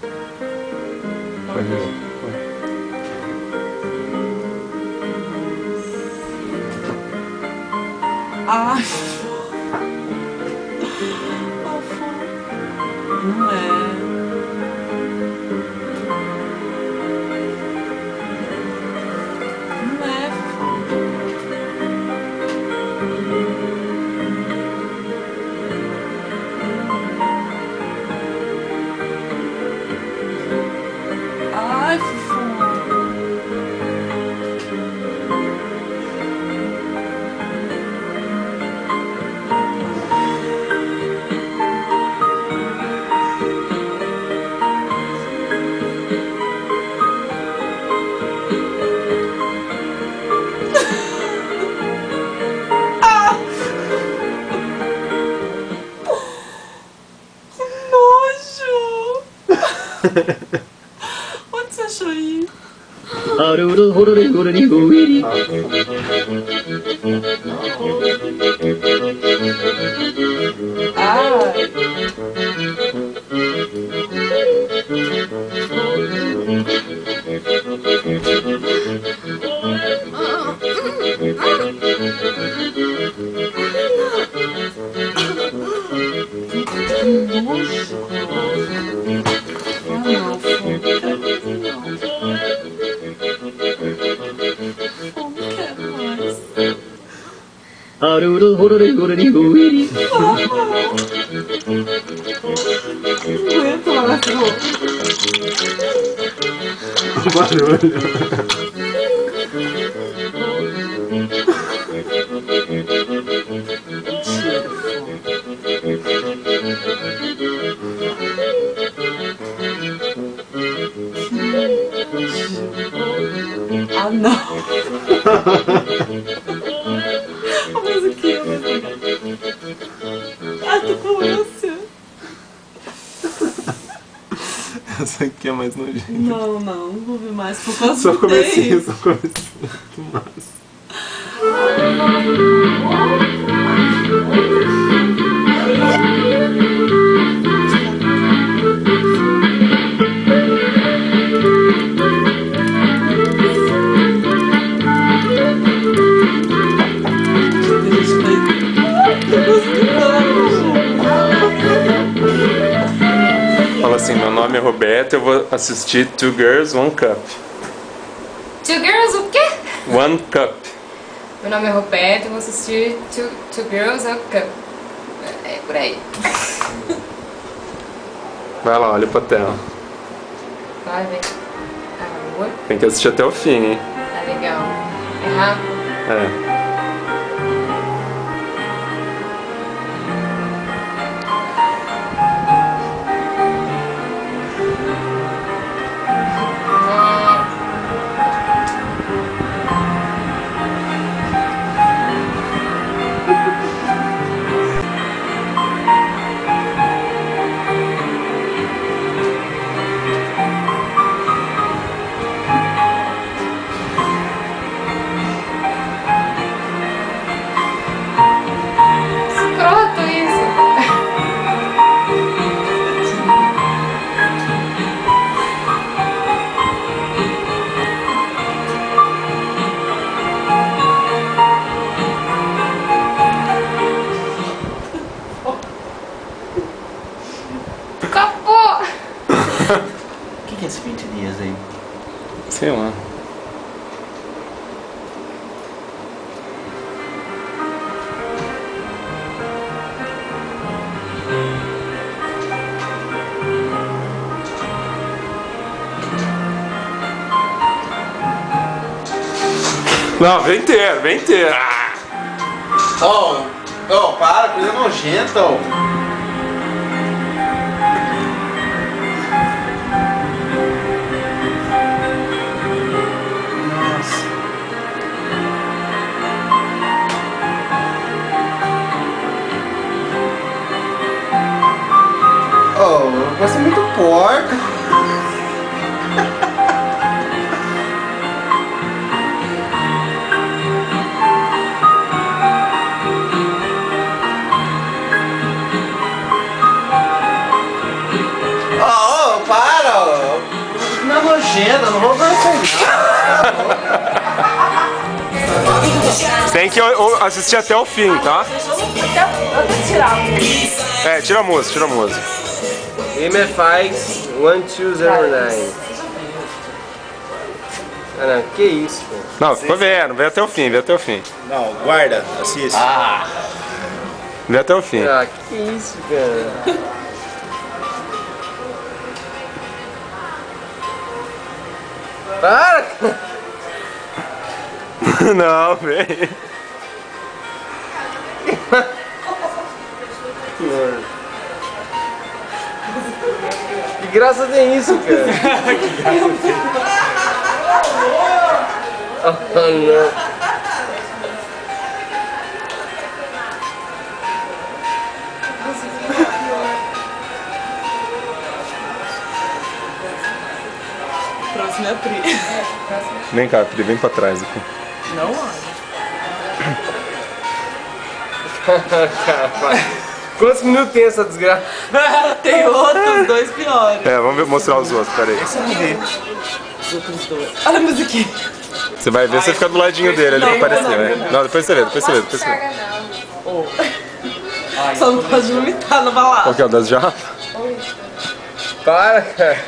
걸려. 아. What's a shame? あるるほるれほるにほいり。ああ。ルルホルレホルリホエリ。声と。あんな。É mais nojenta. Não, não, não vou ver mais por causa Só do comecinho, dente. só o comecinho. Que massa. meu nome é Roberto, eu vou assistir Two Girls, One Cup. Two Girls o quê? One Cup. Meu nome é Roberto e vou assistir Two, Two Girls a Cup. É por aí. Vai lá, olha pra tela. Vai, vem. Ah, boa. Tem que assistir até o fim, hein? Tá legal. É rápido. É. Sei lá. Não, vem ter, vem ter. Ah! Ô, ô, para, coisa nojenta, ô. Nossa. Vai ser muito porca. Oh, oh, para! legenda, não vou ver isso aí. Tem que assistir até o fim, tá? Tirar. É, tira a música, tira a música. MFX 1209. Ah não, que isso, cara. Não, ficou vendo, vê até o fim, vê até o fim. Não, guarda, assiste. Vê até o fim. Ah, que isso, cara. Para, cara. Não, vem. Que graça tem isso, cara? Ah, não. Próximo é a Pri. Vem cá, Pri, vem pra trás aqui. Não olha. Vai. Quantos minutos tem essa desgraça? Tem outros dois piores. É, vamos ver- mostrar os outros, peraí. Os outros dois. Olha a musiquinha. Você vai ver, você fica do ladinho dele, ele vai aparecer. vai. Não, depois você vê, depois você vê, depois você vê. Não. Só não pode vomitar no Qual balado. que é o das já? Para, cara.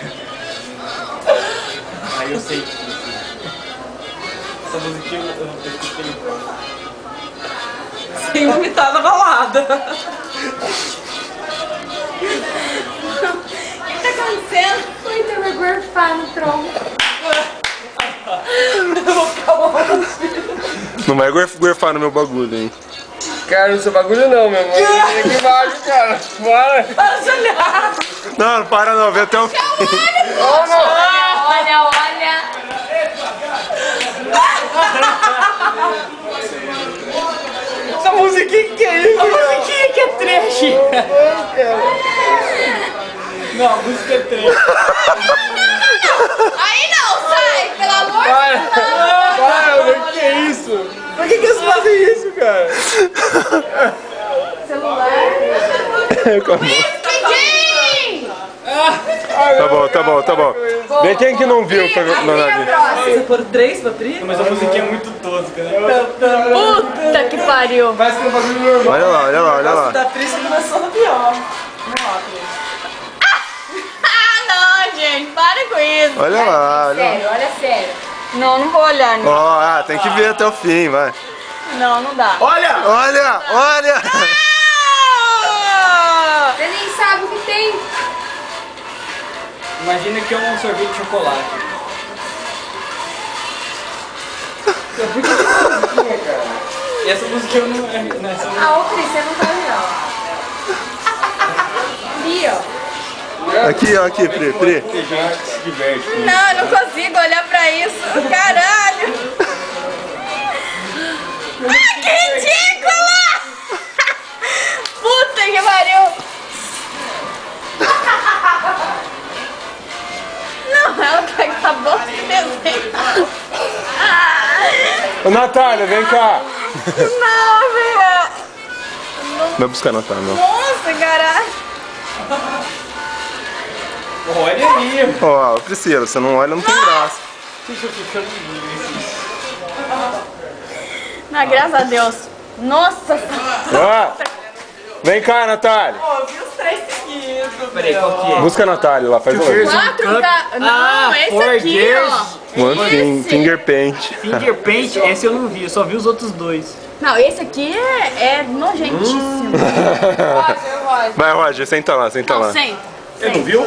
Aí eu sei. Essa musiquinha eu não se ele Sem vomitar na balada. O que tá acontecendo? O Inter vai gorfar no tronco. Eu vou ficar mal. Não vai gorf- gorfar no meu bagulho, hein? Cara, não seu bagulho não, meu irmão. Vem aqui embaixo, cara. Para. Para de olhar. Não, não para não, vê até o fim. Olha, olha. Essa musiquinha que é isso? A musiquinha que é trash. Não, música é três. Aí não, sai, pelo amor de Para. Deus. Para, meu, que é isso? Por que, que eles fazem isso, cara? Celular. Quem? Tá bom, tá bom, tá bom. Vê quem que não viu pra no navio. Você pôr três pra Pri? Mas a musiquinha é muito tosca, né? Puta que pariu. Parece que é um bagulho normal. Olha lá, olha lá, olha lá. Da Pri você começou no pior. Ah, não, gente. Para com isso. Olha lá, olha lá. Sério, olha sério. Não, não vou olhar. Não, Ó, ah, tem que ver até o fim, vai. não, não dá. Olha! Olha, olha. Você nem sabe o que tem. Imagina que é um sorvete de chocolate. E essa musiquinha não é. Não é essa Ah, ô Cris, você não tá legal. Ali, ó. Aqui, ó, aqui, Pri, Pri. Não, eu não consigo olhar pra isso. Caralho. Ai, que ridícula! Ô, Natália, vem cá. Não, velho. Vai buscar a Natália, não. Nossa, caralho. Olha aí. Ó, Priscila, você não olha, não tem graça. Não, graças a Deus. Nossa. Ó, vem cá, Natália. Ó, vi os três seguidos. Peraí, qual que é? Busca a Natália lá, faz o Quatro ca... Não, esse four aqui, ó. One thing, finger paint. Finger Paint, esse eu não vi, eu só vi os outros dois. Não, esse aqui é, é nojentíssimo. Roger, Roger. Vai, Roger, senta lá, senta Não, lá. senta. Você não viu?